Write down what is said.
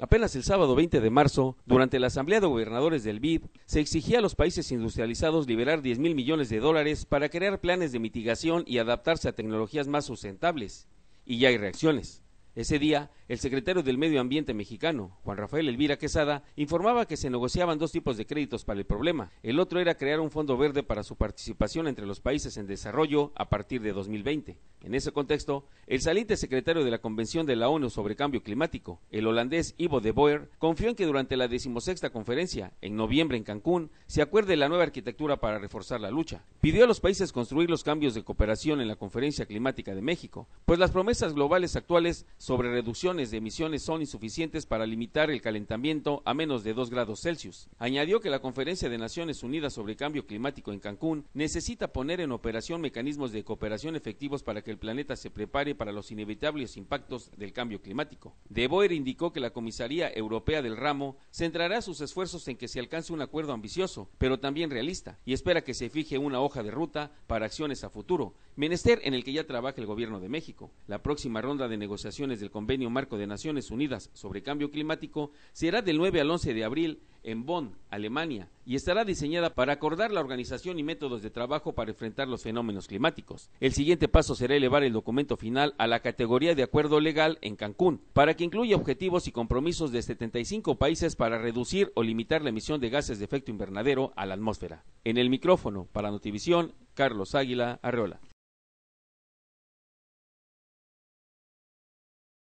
Apenas el sábado 20 de marzo, durante la Asamblea de Gobernadores del BID, se exigía a los países industrializados liberar 10 mil millones de dólares para crear planes de mitigación y adaptarse a tecnologías más sustentables. Y ya hay reacciones. Ese día, el secretario del Medio Ambiente mexicano, Juan Rafael Elvira Quesada, informaba que se negociaban dos tipos de créditos para el problema. El otro era crear un fondo verde para su participación entre los países en desarrollo a partir de 2020. En ese contexto, el saliente secretario de la Convención de la ONU sobre Cambio Climático, el holandés Ivo de Boer, confió en que durante la decimosexta conferencia, en noviembre en Cancún, se acuerde la nueva arquitectura para reforzar la lucha. Pidió a los países construir los cambios de cooperación en la Conferencia Climática de México, pues las promesas globales actuales sobre de emisiones son insuficientes para limitar el calentamiento a menos de 2 grados Celsius. Añadió que la Conferencia de Naciones Unidas sobre Cambio Climático en Cancún necesita poner en operación mecanismos de cooperación efectivos para que el planeta se prepare para los inevitables impactos del cambio climático. De Boer indicó que la Comisaría Europea del Ramo centrará sus esfuerzos en que se alcance un acuerdo ambicioso, pero también realista, y espera que se fije una hoja de ruta para acciones a futuro, menester en el que ya trabaja el Gobierno de México. La próxima ronda de negociaciones del Convenio Marco de Naciones Unidas sobre Cambio Climático será del 9 al 11 de abril en Bonn, Alemania, y estará diseñada para acordar la organización y métodos de trabajo para enfrentar los fenómenos climáticos. El siguiente paso será elevar el documento final a la categoría de acuerdo legal en Cancún, para que incluya objetivos y compromisos de 75 países para reducir o limitar la emisión de gases de efecto invernadero a la atmósfera. En el micrófono para Notivisión, Carlos Águila Arreola.